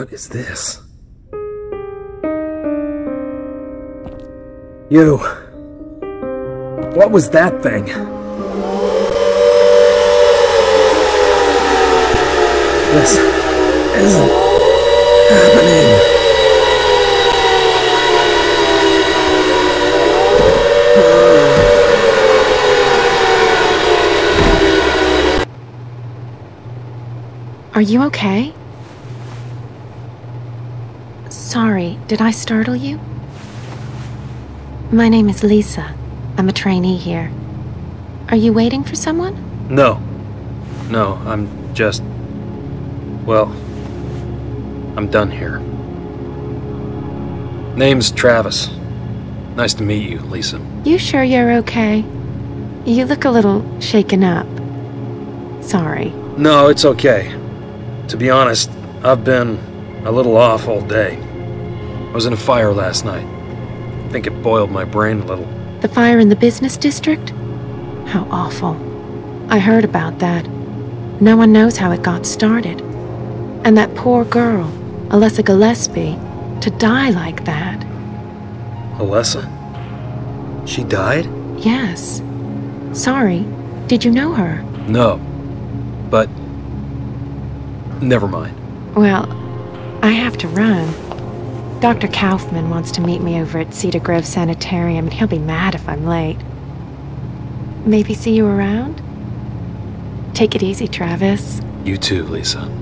What is this? You. What was that thing? This isn't happening. Are you okay? Sorry, did I startle you? My name is Lisa. I'm a trainee here. Are you waiting for someone? No. No, I'm just. Well, I'm done here. Name's Travis. Nice to meet you, Lisa. You sure you're okay? You look a little shaken up. Sorry. No, it's okay. To be honest, I've been a little off all day. I was in a fire last night. I think it boiled my brain a little. The fire in the business district? How awful. I heard about that. No one knows how it got started. And that poor girl, Alessa Gillespie, to die like that. Alessa? She died? Yes. Sorry. Did you know her? No. But. Never mind. Well, I have to run. Dr. Kaufmann wants to meet me over at Cedar Grove Sanitarium, and he'll be mad if I'm late. Maybe see you around? Take it easy, Travis. You too, Lisa.